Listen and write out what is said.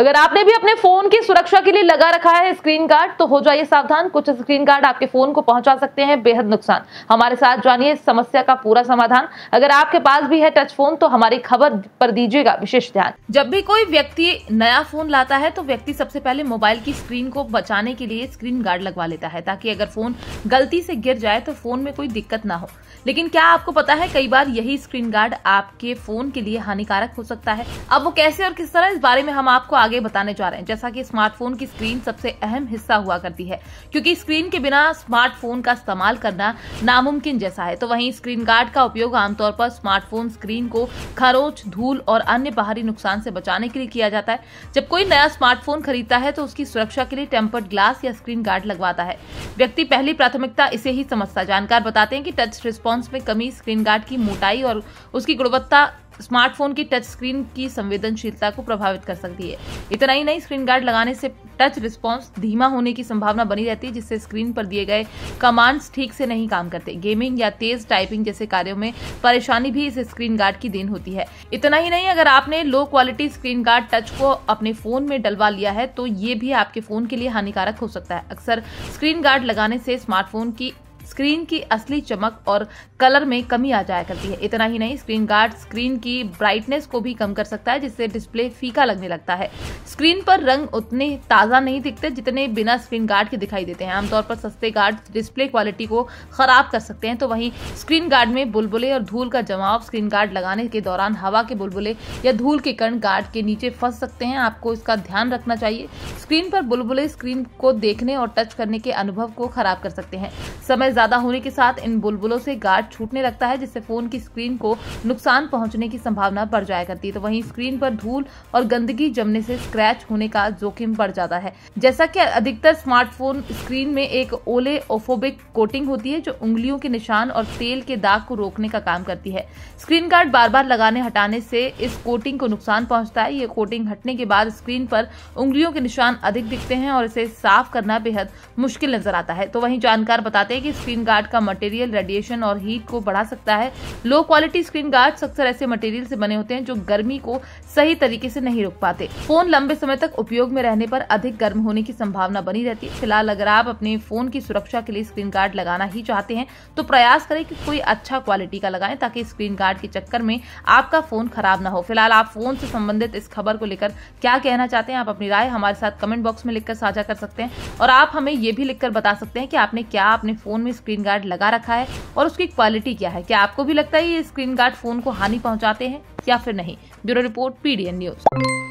अगर आपने भी अपने फ़ोन की सुरक्षा के लिए लगा रखा है स्क्रीन गार्ड तो हो जाइए सावधान। कुछ स्क्रीन गार्ड आपके फ़ोन को पहुँचा सकते हैं, बेहद नुकसान। हमारे साथ जानिए समस्या का पूरा समाधान। अगर आपके पास भी है टच फ़ोन तो हमारी खबर पर दीजिएगा विशेष ध्यान। जब भी कोई व्यक्ति नया फ़ोन लाता है तो व्यक्ति सबसे पहले मोबाइल की स्क्रीन को बचाने के लिए स्क्रीन गार्ड लगवा लेता है, ताकि अगर फ़ोन गलती से गिर जाए तो फ़ोन में कोई दिक्कत ना हो। लेकिन क्या आपको पता है, कई बार यही स्क्रीन गार्ड आपके फ़ोन के लिए हानिकारक हो सकता है? अब वो कैसे और किस तरह, इस बारे में हम आपको बताने जा रहे हैं। जैसा कि स्मार्टफ़ोन की स्क्रीन सबसे अहम हिस्सा हुआ करती है, क्योंकि स्क्रीन के बिना स्मार्टफ़ोन का इस्तेमाल करना नामुमकिन जैसा है। तो वहीं स्क्रीन गार्ड का उपयोग आमतौर पर स्मार्टफ़ोन स्क्रीन को खरोच, धूल और अन्य बाहरी नुकसान से बचाने के लिए किया जाता है। जब कोई नया स्मार्टफ़ोन खरीदता है तो उसकी सुरक्षा के लिए टेम्पर्ड ग्लास या स्क्रीन गार्ड लगवाता है। व्यक्ति पहली प्राथमिकता इसे ही समझता जानकार बताते हैं कि टच रिस्पॉन्स में कमी स्क्रीन गार्ड की मोटाई और उसकी गुणवत्ता स्मार्टफ़ोन की टच स्क्रीन की संवेदनशीलता को प्रभावित कर सकती है। इतना ही नहीं, स्क्रीन गार्ड लगाने से टच रिस्पॉन्स धीमा होने की संभावना बनी रहती है, जिससे स्क्रीन पर दिए गए कमांड्स ठीक से नहीं काम करते। गेमिंग या तेज टाइपिंग जैसे कार्यों में परेशानी भी इस स्क्रीन गार्ड की देन होती है। इतना ही नहीं, अगर आपने low quality screen guard touch को अपने फ़ोन में डलवा लिया है तो ये भी आपके फ़ोन के लिए हानिकारक हो सकता है। अक्सर स्क्रीन गार्ड लगाने से स्मार्टफ़ोन की स्क्रीन की असली चमक और कलर में कमी आ जाया करती है। इतना ही नहीं, स्क्रीन गार्ड स्क्रीन की ब्राइटनेस को भी कम कर सकता है, जिससे डिस्प्ले फीका लगने लगता है। स्क्रीन पर रंग उतने ताज़ा नहीं दिखते जितने बिना स्क्रीन गार्ड के दिखाई देते हैं। आमतौर पर सस्ते गार्ड डिस्प्ले क्वालिटी को खराब कर सकते हैं तो वहीं स्क्रीन गार्ड में बुलबुले और धूल का जमाव स्क्रीन गार्ड लगाने के दौरान हवा के बुलबुले या धूल के कण गार्ड के नीचे फंस सकते हैं। आपको इसका ध्यान रखना चाहिए। स्क्रीन पर बुलबुले स्क्रीन को देखने और टच करने के अनुभव को खराब कर सकते हैं। समय ज़्यादा होने के साथ इन बुलबुलों से गार्ड छूटने लगता है, जिससे फ़ोन की स्क्रीन को नुकसान पहुँचने की संभावना बढ़ जाया करती है। तो वहीं स्क्रीन पर धूल और गंदगी जमने से स्क्रैच होने का जोखिम बढ़ जाता है। जैसा कि अधिकतर स्मार्टफ़ोन स्क्रीन में एक ओले ओफोबिक कोटिंग होती है, जो उंगलियों के निशान और तेल के दाग को रोकने का काम करती है। स्क्रीन गार्ड बार बार लगाने हटाने से इस कोटिंग को नुकसान पहुँचता है। ये कोटिंग हटने के बाद स्क्रीन पर उंगलियों के निशान अधिक दिखते हैं और इसे साफ़ करना बेहद मुश्किल नज़र आता है। तो वहीं जानकार बताते हैं कि स्क्रीन गार्ड का मटेरियल रेडिएशन और हीट को बढ़ा सकता है। लो क्वालिटी स्क्रीन गार्ड अक्सर ऐसे मटेरियल से बने होते हैं जो गर्मी को सही तरीके से नहीं रोक पाते। फ़ोन लंबे समय तक उपयोग में रहने पर अधिक गर्म होने की संभावना बनी रहती है। फ़िलहाल अगर आप अपने फ़ोन की सुरक्षा के लिए स्क्रीन गार्ड लगाना ही चाहते हैं तो प्रयास करें कि कोई अच्छा क्वालिटी का लगाएँ ताकि स्क्रीन गार्ड के चक्कर में आपका फ़ोन खराब ना हो। फ़िलहाल आप फ़ोन से संबंधित इस खबर को लेकर क्या कहना चाहते हैं, आप अपनी राय हमारे साथ कमेंट बॉक्स में लिखकर साझा कर सकते हैं। और आप हमें ये भी लिखकर बता सकते हैं कि आपने क्या अपने फ़ोन में स्क्रीन गार्ड लगा रखा है और उसकी क्वालिटी क्या है? क्या आपको भी लगता है ये स्क्रीन गार्ड फ़ोन को हानि पहुंचाते हैं या फिर नहीं? Bureau report, PDN news.